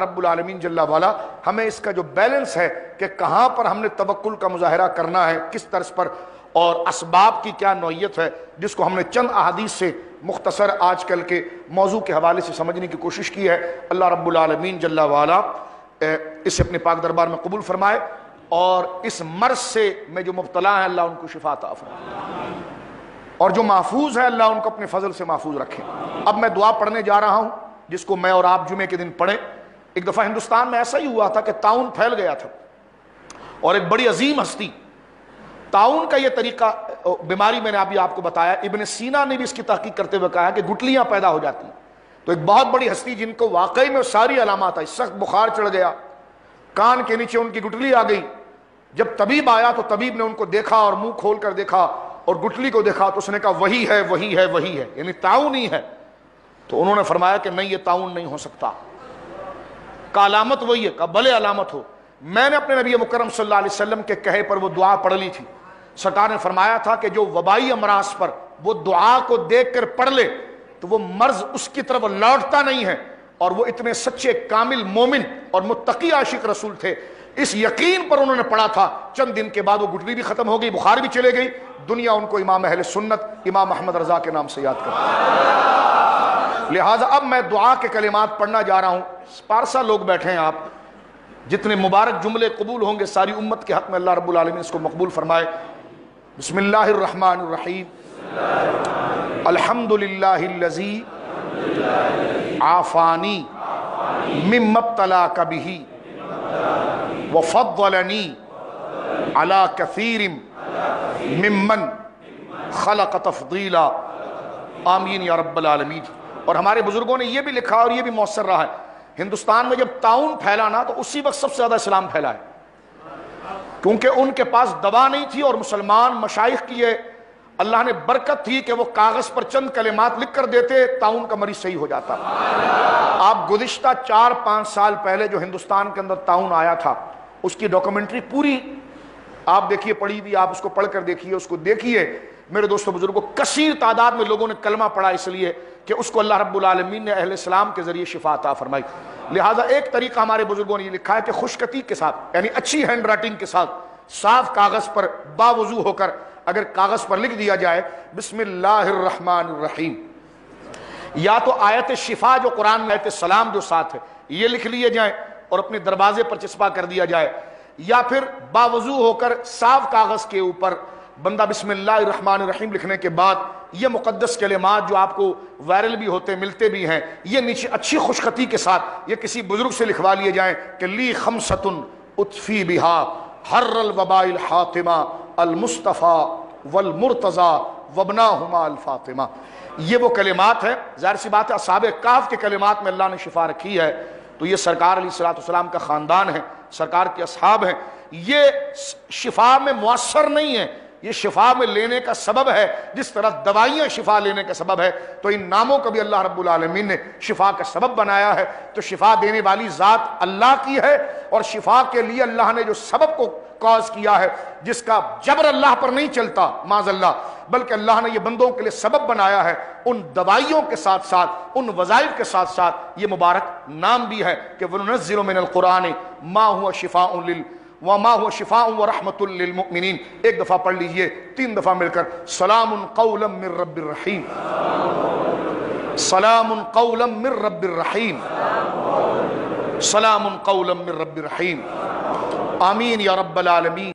رب العالمین جل والا ہمیں اس کا جو بیلنس ہے کہ کہاں پر ہم نے توکل کا مظاہرہ کرنا ہے، کس طرز پر، اور اسباب کی کیا نوعیت ہے، جس کو ہم نے چند احادیث سے مختصر آج کل کے موضوع کے حوالے سے سمجھنے کی کوشش کی ہے۔ اللہ رب العالمین جل والا اسے اپنے پاک دربار میں قبول فرمائے، اور اس مرض سے میں جو مبتلا ہیں اللہ ان کو شفا عطا فرمائے۔ اور جو محفوظ ہے، اللہ ان کو اپنے فضل سے محفوظ رکھے۔ اب میں دعا پڑھنے جا رہا ہوں، جس کو میں اور آپ جمعے کے دن پڑھیں۔ ایک دفعہ ہندوستان میں ایسا ہی ہوا تھا کہ تعاون پھیل گیا تھا اور ایک بڑی عظیم ہستی. تعاون کا یہ طریقہ، بیماری میں نے ابھی آپ کو بتایا، ابن سینا نے بھی اس کی تحقیق کرتے ہوئے کہا کہ گٹلیاں پیدا ہو جاتی تو ایک بہت بڑی ہستی جن کو واقعی میں ساری علامات آئی سخت بخار چڑھ گیا، کان کے نیچے ان کی گٹلی آ گئی۔ جب طبیب آیا تو طبیب نے ان کو دیکھا اور منہ کھول کر دیکھا اور گٹلی کو دیکھا تو اس نے کہا، وہی ہے وہی ہے وہی ہے یعنی تعاون ہی ہے۔ تو انہوں نے فرمایا کہ نہیں، یہ تعاون نہیں ہو سکتا۔ کا علامت وہی ہے، کا بلے علامت ہو۔ میں نے اپنے نبی مکرم صلی اللہ علیہ وسلم کے کہے پر وہ دعا پڑھ لی تھی۔ سرکار نے فرمایا تھا کہ جو وبائی امراض پر وہ دعا کو دیکھ کر پڑھ لے، تو وہ مرض اس کی طرف لوٹتا نہیں ہے۔ اور وہ اتنے سچے کامل مومن اور متقی عاشق رسول تھے۔ اس یقین پر انہوں نے پڑھا تھا۔ چند دن کے بعد وہ گٹلی بھی ختم ہو گئی بخار بھی چلے گئی۔ دنیا ان کو امام اہل سنت، امام محمد رضا کے نام سے یاد کر لہٰذا اب میں دعا کے کلمات پڑھنا جا رہا ہوں۔ پارسا لوگ بیٹھے ہیں آپ۔ جتنے مبارک جملے قبول ہوں گے، ساری امت کے حق میں اللہ رب العالمین اس کو مقبول فرمائے۔ بسم اللہ الرحمن الرحیم۔ الحمد للہ آفانی ممبتلا کبھی وفضلنی علی کثیر ممن خلق تفضیلا۔ آمین یا رب العالمین۔ اور ہمارے بزرگوں نے یہ بھی لکھا اور یہ بھی مؤثر رہا ہے۔ ہندوستان میں جب تعاون پھیلا نا تو اسی وقت سب سے زیادہ اسلام پھیلا ہے۔ کیونکہ ان کے پاس دوا نہیں تھی اور مسلمان مشائخ کی ہے اللہ نے برکت تھی کہ وہ کاغذ پر چند کلمات لکھ کر دیتے، تعاون کا مریض صحیح ہو جاتا۔ آپ گزشتہ چار پانچ سال پہلے جو ہندوستان کے اندر تعاون آیا تھا، اس کی ڈاکومنٹری پوری آپ دیکھیے، پڑھی بھی آپ اس کو پڑھ کر دیکھیے، اس کو دیکھیے۔ میرے دوستوں بزرگوں کثیر تعداد میں لوگوں نے کلمہ پڑھا اس لیے کہ اس کو اللہ رب العالمین نے اہل اسلام کے ذریعے شفا عطا فرمائی۔ لہٰذا ایک طریقہ ہمارے بزرگوں نے یہ لکھا ہے کہ خوشکتی کے ساتھ یعنی اچھی ہینڈ رائٹنگ کے ساتھ صاف کاغذ پر باوضو ہو کر اگر کاغذ پر لکھ دیا جائے، بسم اللہ الرحمن الرحیم۔ یا تو آیت شفا جو قرآن میں آیت سلام جو ساتھ ہے، یہ لکھ لیے جائیں اور اپنے دروازے پر چسپا کر دیا جائے۔ یا پھر باوضو ہو کر صاف کاغذ کے اوپر بندہ بسم اللہ الرحمن الرحیم لکھنے کے بعد یہ مقدس کلمات جو آپ کو وائرل بھی ہوتے ملتے بھی ہیں، یہ نیچے اچھی خوشخطی کے ساتھ یہ کسی بزرگ سے لکھوا لیے جائیں کہ لی خمستن اتفی بہا حر الوبا الحاطمہ المصطفیٰ والمرتضی وبناہما الفاطمہ۔ یہ وہ کلمات ہیں، ظاہر سی بات ہے اصحاب کاف کے کلمات میں اللہ نے شفا رکھی ہے۔ تو یہ سرکار علیہ السلاۃ والسلام کا خاندان ہے، سرکار کے اصحاب ہیں۔ یہ شفا میں مؤثر نہیں ہے۔ یہ شفا میں لینے کا سبب ہے، جس طرح دوائیاں شفا لینے کا سبب ہے، تو ان ناموں کو بھی اللہ رب العالمین نے شفا کا سبب بنایا ہے۔ تو شفا دینے والی ذات اللہ کی ہے اور شفا کے لیے اللہ نے جو سبب کو کاز کیا ہے، جس کا جبر اللہ پر نہیں چلتا معذ اللہ بلکہ اللہ نے یہ بندوں کے لیے سبب بنایا ہے۔ ان دوائیوں کے ساتھ ساتھ، ان وظائف کے ساتھ ساتھ یہ مبارک نام بھی ہے کہ وَنُنَزِّلُ مِنَ الْقُرْآنِ مَا هُوَ شِفَاءٌ لِلْ وما هو شفاء ورحمة لِلْمُؤْمِنِينَ۔ ایک دفعہ پڑھ لیجیے، تین دفعہ مل کر، سلام قولا من رب الرحیم سلام قولا من رب الرحیم سلام قولا من رب الرحیم آمین یا رب العالمین۔